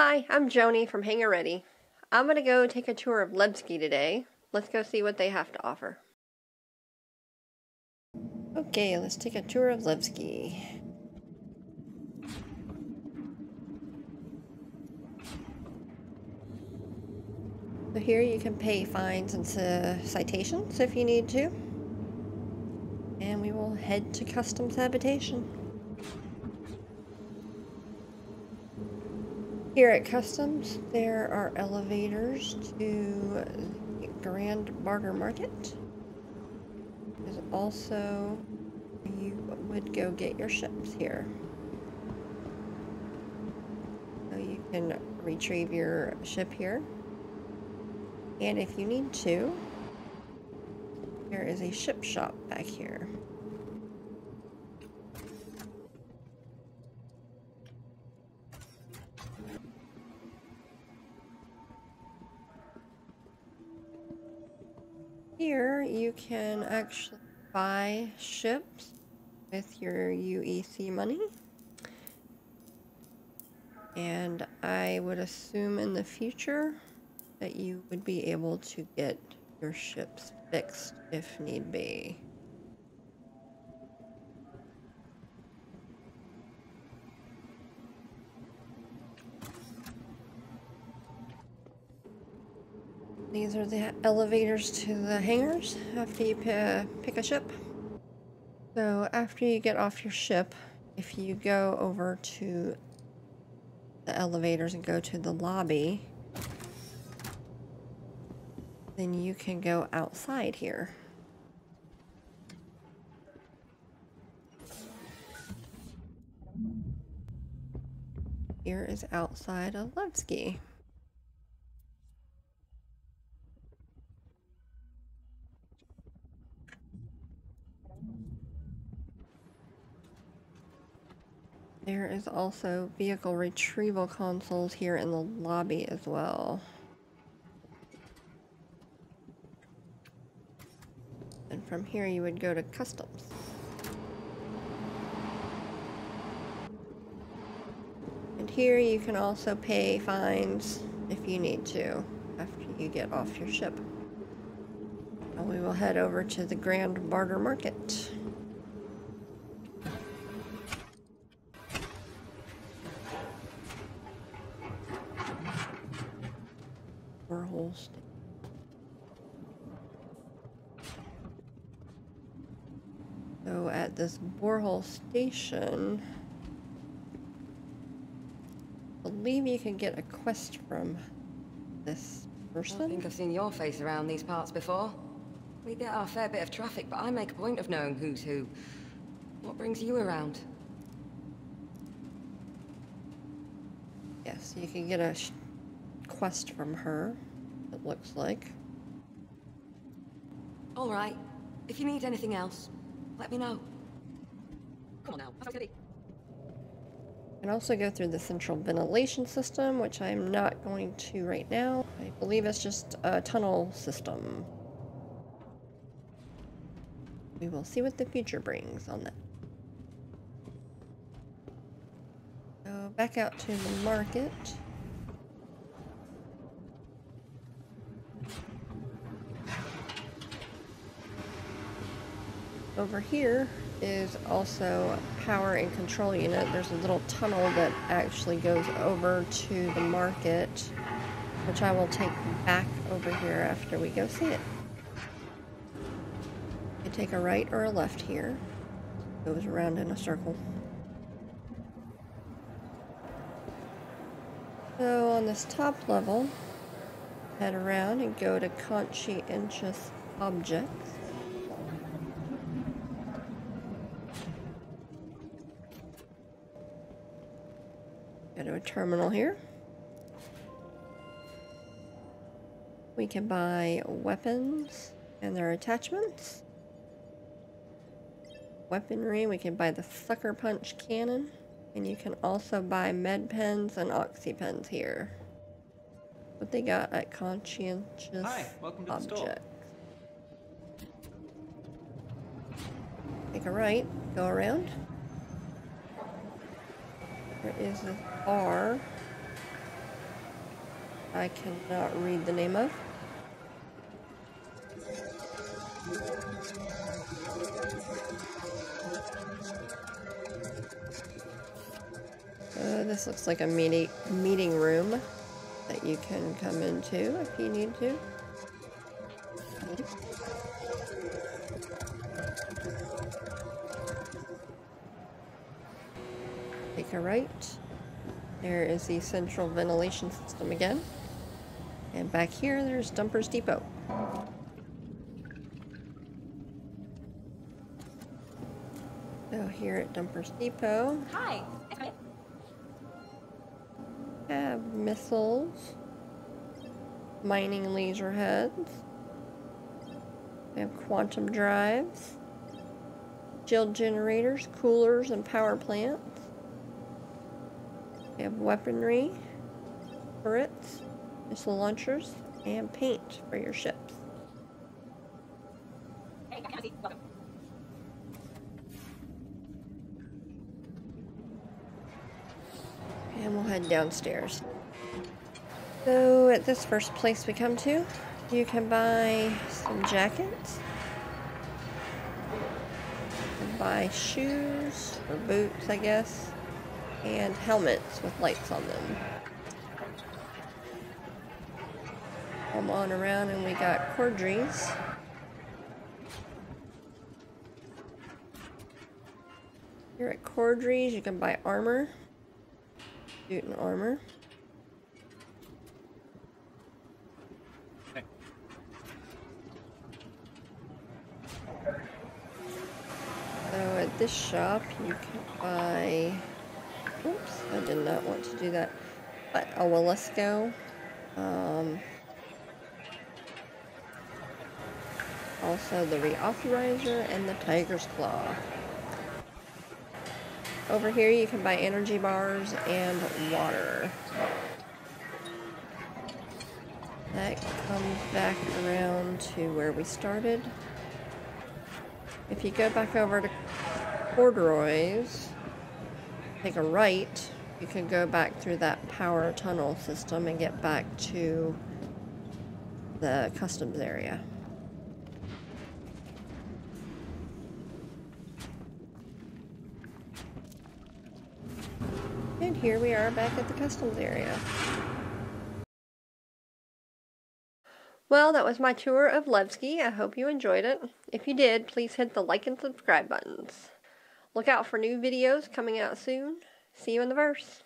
Hi, I'm Joni from Hangar Ready. I'm gonna go take a tour of Levski today. Let's go see what they have to offer. Okay, let's take a tour of Levski. So here you can pay fines and citations if you need to. And we will head to customs habitation. Here at Customs, there are elevators to the Grand Barter Market. There's also, you would go get your ships here. So you can retrieve your ship here. And if you need to, there is a ship shop back here. Here you can actually buy ships with your UEC money. And I would assume in the future that you would be able to get your ships fixed if need be. These are the elevators to the hangars after you pick a ship. So after you get off your ship, if you go over to the elevators and go to the lobby, then you can go outside here. Here is outside of Levski. There is also vehicle retrieval consoles here in the lobby as well. And from here you would go to customs. And here you can also pay fines if you need to after you get off your ship. And we will head over to the Grand Barter Market. So at this borehole station, I believe you can get a quest from this person. I think I've seen your face around these parts before. We get our fair bit of traffic, but I make a point of knowing who's who. What brings you around? Yes, you can get a quest from her, it looks like. All right. If you need anything else, let me know. Come on now, You can also go through the central ventilation system, which I'm not going to right now. I believe it's just a tunnel system. We will see what the future brings on that. So back out to the market. Over here is also power and control unit. There's a little tunnel that actually goes over to the market, which I will take back over here after we go see it. You take a right or a left here. Goes around in a circle. So on this top level, head around and go to conscientious objects. Go to a terminal here. We can buy weapons and their attachments. Weaponry, we can buy the Sucker Punch Cannon. And you can also buy med pens and oxy pens here. What they got at Conscientious Hi, welcome to Objects. the store. Take a right, go around. There is a R? I cannot read the name of. Uh, this looks like a meeting meeting room that you can come into if you need to. Take a right. There is the central ventilation system again. And back here, there's Dumper's Depot. So here at Dumper's Depot, Hi. have missiles, mining laser heads, we have quantum drives, shield generators, coolers, and power plants. We have weaponry, turrets, missile launchers, and paint for your ships. Hey. And we'll head downstairs. So at this first place we come to, you can buy some jackets. Buy shoes or boots, I guess, and helmets with lights on them. Come on around and we got Cordry's. Here at Cordry's, you can buy armor, suit and armor. So at this shop, you can buy. Oops, I did not want to do that. But a Willisco. Um, also the reauthorizer and the Tiger's Claw. Over here you can buy energy bars and water. That comes back around to where we started. If you go back over to Cordry's, take a right, you can go back through that power tunnel system and get back to the customs area. And here we are back at the customs area. Well, that was my tour of Levski. I hope you enjoyed it. If you did, please hit the like and subscribe buttons. Look out for new videos coming out soon. See you in the verse.